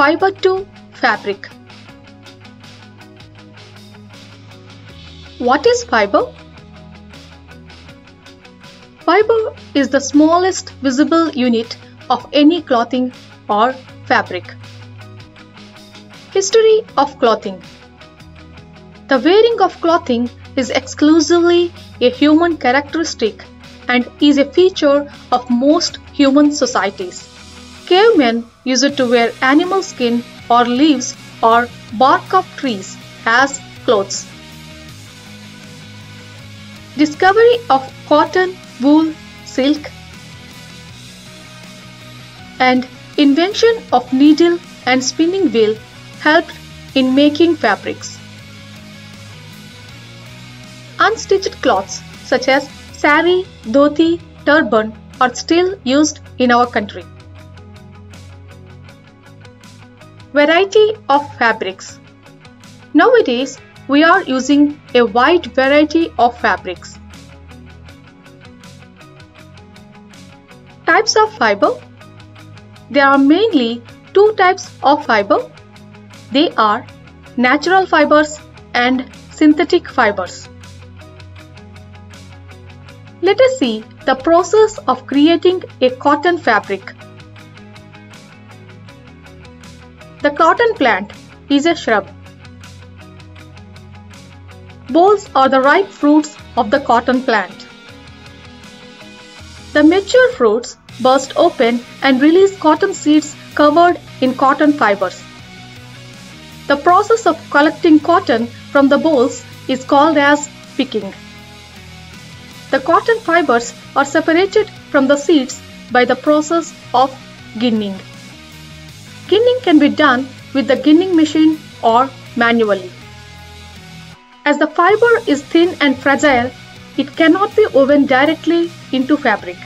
fiber to fabric. What is fiber? Fiber is the smallest visible unit of any clothing or fabric. History of clothing The wearing of clothing is exclusively a human characteristic and is a feature of most human societies. Cavemen used to wear animal skin or leaves or bark of trees as clothes. Discovery of cotton, wool, silk and invention of needle and spinning wheel helped in making fabrics. Unstitched cloths such as sari, dhoti, turban are still used in our country. Variety of fabrics. Nowadays, we are using a wide variety of fabrics. Types of fiber. There are mainly two types of fiber. They are natural fibers and synthetic fibers. Let us see the process of creating a cotton fabric. The cotton plant is a shrub. Bolls are the ripe fruits of the cotton plant. The mature fruits burst open and release cotton seeds covered in cotton fibers. The process of collecting cotton from the bolls is called as picking. The cotton fibers are separated from the seeds by the process of ginning. Ginning can be done with the ginning machine or manually. As the fiber is thin and fragile, it cannot be woven directly into fabric.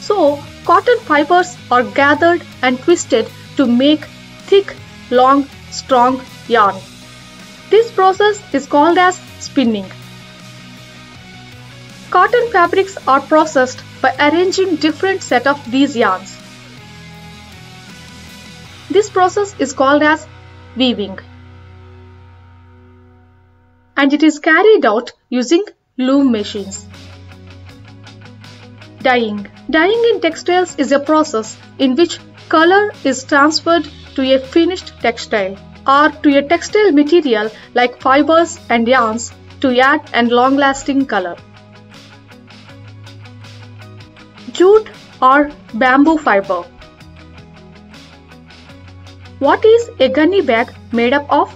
So, cotton fibers are gathered and twisted to make thick, long, strong yarn. This process is called as spinning. Cotton fabrics are processed by arranging different set of these yarns. This process is called as weaving. And it is carried out using loom machines. Dyeing. Dyeing in textiles is a process in which color is transferred to a finished textile or to a textile material like fibers and yarns to add and long lasting color. Jute or bamboo fiber. What is a gunny bag made up of?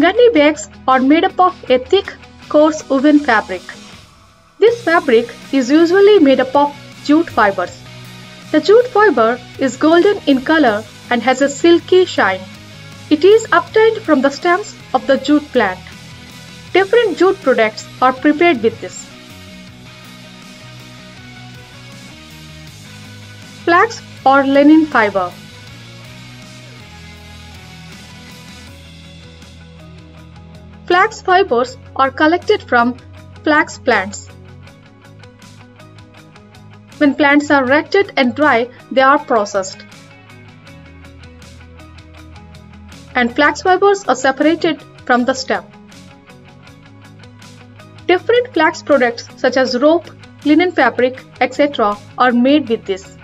Gunny bags are made up of a thick, coarse woven fabric. This fabric is usually made up of jute fibers. The jute fiber is golden in color and has a silky shine. It is obtained from the stems of the jute plant. Different jute products are prepared with this. Flax or linen fiber. Flax fibers are collected from flax plants. When plants are retted and dry, they are processed. And flax fibers are separated from the stem. Different flax products such as rope, linen fabric, etc. are made with this.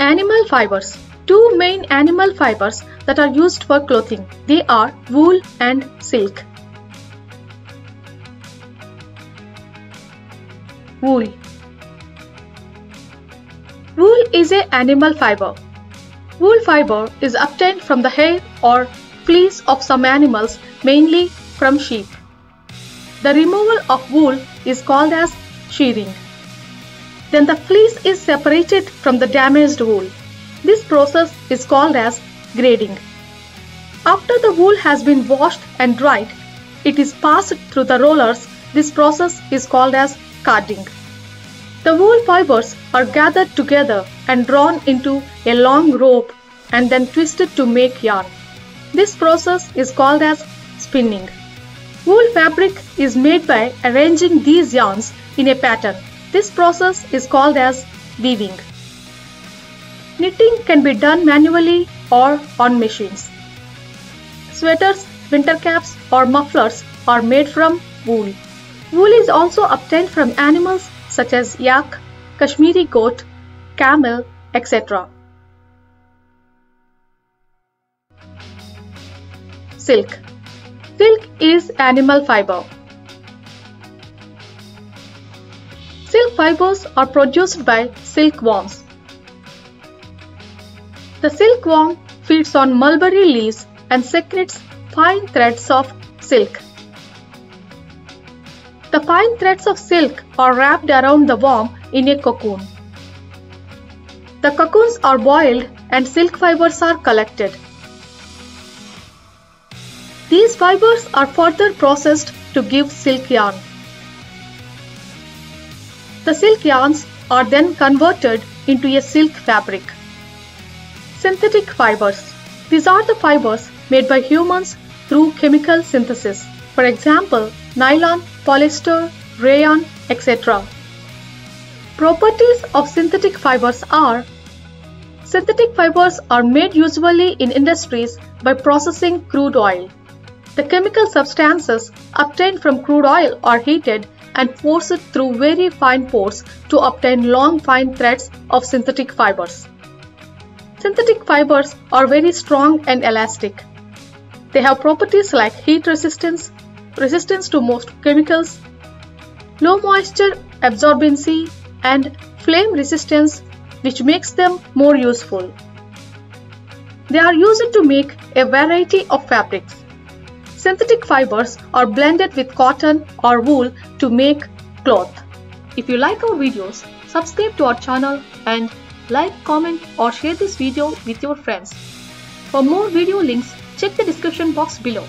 Animal fibers. Two main animal fibers that are used for clothing. They are wool and silk. Wool Wool is a animal fiber. Wool fiber is obtained from the hair or fleece of some animals, mainly from sheep. The removal of wool is called as shearing. Then the fleece is separated from the damaged wool. This process is called as grading. After the wool has been washed and dried, it is passed through the rollers. This process is called as carding. The wool fibers are gathered together and drawn into a long rope and then twisted to make yarn. This process is called as spinning. Wool fabric is made by arranging these yarns in a pattern. This process is called as weaving. Knitting can be done manually or on machines. Sweaters, winter caps or mufflers are made from wool. Wool is also obtained from animals such as yak, Kashmiri goat, camel, etc. Silk Silk is animal fiber. Silk fibers are produced by silkworms. The silkworm feeds on mulberry leaves and secretes fine threads of silk. The fine threads of silk are wrapped around the worm in a cocoon. The cocoons are boiled and silk fibers are collected. These fibers are further processed to give silk yarn. The silk yarns are then converted into a silk fabric. Synthetic fibers. These are the fibers made by humans through chemical synthesis. For example, nylon, polyester, rayon, etc. Properties of synthetic fibers are Synthetic fibers are made usually in industries by processing crude oil. The chemical substances obtained from crude oil are heated and forced through very fine pores to obtain long fine threads of synthetic fibers. Synthetic fibers are very strong and elastic. They have properties like heat resistance, resistance to most chemicals, low moisture absorbency, and flame resistance which makes them more useful. They are used to make a variety of fabrics. Synthetic fibers are blended with cotton or wool to make cloth. If you like our videos, subscribe to our channel and like, comment or share this video with your friends. For more video links, check the description box below.